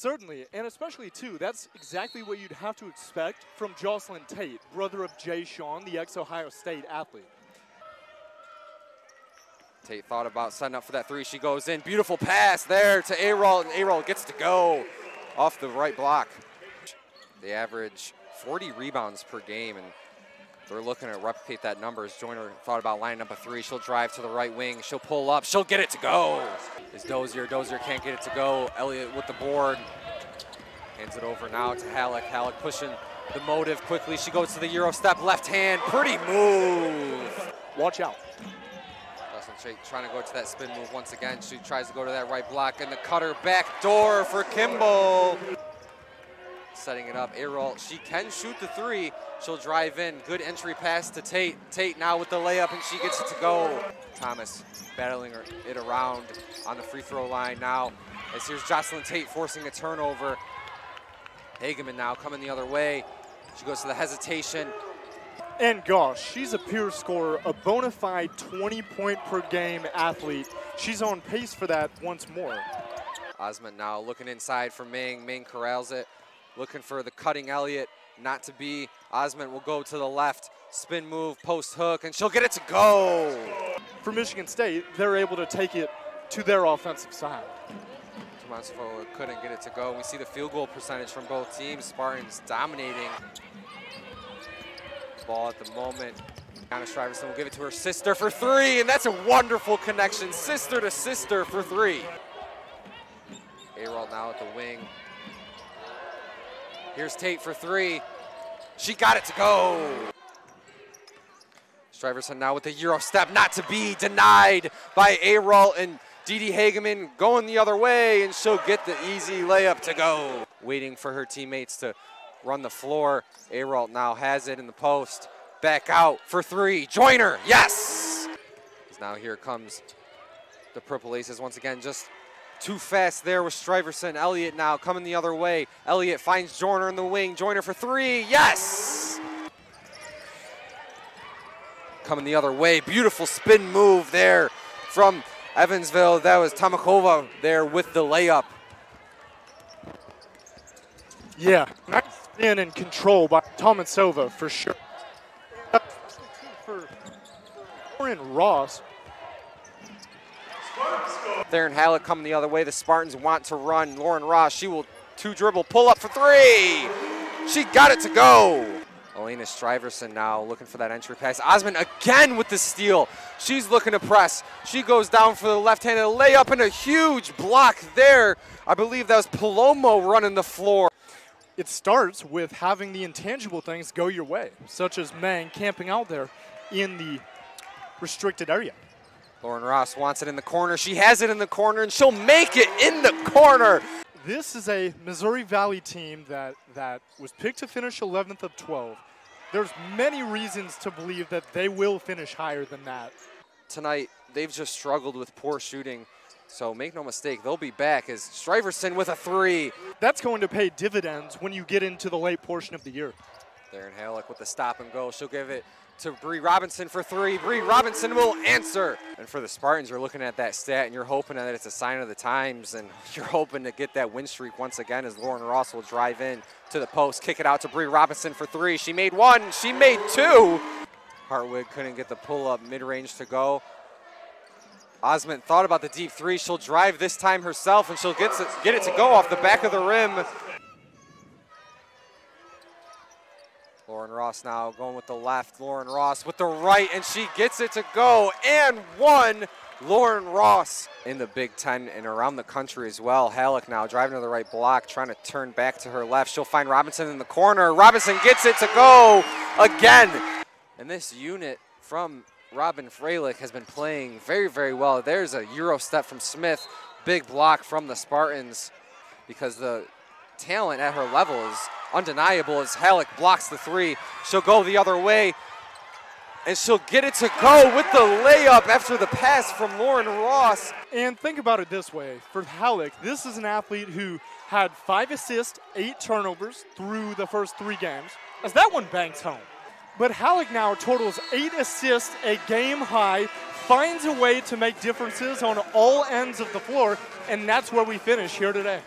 Certainly, and especially too, that's exactly what you'd have to expect from Jocelyn Tate, brother of Jae'Sean, the ex-Ohio State athlete. Tate thought about setting up for that three. She goes in. Beautiful pass there to Ayrault, and Ayrault gets to go off the right block. They average 40 rebounds per game, and they're looking to replicate that number as Joiner thought about lining up a three. She'll drive to the right wing. She'll pull up. She'll get it to go. Is Dozier. Dozier can't get it to go. Elliott with the board. Hands it over now to Hallock. Hallock pushing the motive quickly. She goes to the Euro step left hand. Pretty move. Watch out. Jocelyn trying to go to that spin move once again. She tries to go to that right block and the cutter back door for Kimball setting it up. Ayrault, she can shoot the three. She'll drive in. Good entry pass to Tate. Tate now with the layup, and she gets it to go. Thomas battling it around on the free throw line now. As here's Jocelyn Tate forcing a turnover. Hagemann now coming the other way. She goes to the hesitation. And gosh, she's a pure scorer, a bona fide 20 point per game athlete. She's on pace for that once more. Osmond now looking inside for Ming. Ming corrals it looking for the cutting Elliott not to be. Osmond will go to the left, spin move, post hook, and she'll get it to go. For Michigan State, they're able to take it to their offensive side. Tomasova couldn't get it to go. We see the field goal percentage from both teams. Spartans dominating. Ball at the moment. Anna Stuyvesant will give it to her sister for three, and that's a wonderful connection. Sister to sister for three. Ayrault now at the wing. Here's Tate for three. She got it to go. Stuyvesant now with the Euro step, not to be denied by Ayrault and DeeDee Hagemann going the other way, and she'll get the easy layup to go. Waiting for her teammates to run the floor. Ayrault now has it in the post. Back out for three. Joiner, yes! Now here comes the Purple Aces once again, just too fast there with Stuyvesant. Elliott now coming the other way. Elliott finds Joiner in the wing. Joiner for three. Yes! Coming the other way. Beautiful spin move there from Evansville. That was Tamakova there with the layup. Yeah, nice spin and control by Tomasova for sure. For Lauren Ross, Theryn Hallock coming the other way. The Spartans want to run. Lauren Ross, she will two dribble, pull up for three. She got it to go. Elena Stuyvesant now looking for that entry pass. Osmond again with the steal. She's looking to press. She goes down for the left-handed layup and a huge block there. I believe that was Palomo running the floor. It starts with having the intangible things go your way, such as Mang camping out there in the restricted area. Lauren Ross wants it in the corner. She has it in the corner, and she'll make it in the corner. This is a Missouri Valley team that, that was picked to finish 11th of 12. There's many reasons to believe that they will finish higher than that. Tonight, they've just struggled with poor shooting. So make no mistake, they'll be back as Stuyvesant with a three. That's going to pay dividends when you get into the late portion of the year. Theryn Hallock with the stop and go. She'll give it to Bree Robinson for three. Bree Robinson will answer. And for the Spartans, you're looking at that stat and you're hoping that it's a sign of the times and you're hoping to get that win streak once again as Lauren Ross will drive in to the post, kick it out to Bree Robinson for three. She made one, she made two. Hartwig couldn't get the pull up mid range to go. Osmond thought about the deep three. She'll drive this time herself and she'll get it to go off the back of the rim. Lauren Ross now going with the left. Lauren Ross with the right, and she gets it to go. And one. Lauren Ross in the Big Ten and around the country as well. Hallock now driving to the right block, trying to turn back to her left. She'll find Robinson in the corner. Robinson gets it to go again. And this unit from Robyn Fralick has been playing very, very well. There's a Euro step from Smith. Big block from the Spartans because the talent at her level is undeniable as Hallock blocks the three. She'll go the other way, and she'll get it to go with the layup after the pass from Lauren Ross. And think about it this way for Hallock, this is an athlete who had five assists, eight turnovers through the first three games, as that one banks home. But Hallock now totals eight assists, a game high, finds a way to make differences on all ends of the floor, and that's where we finish here today.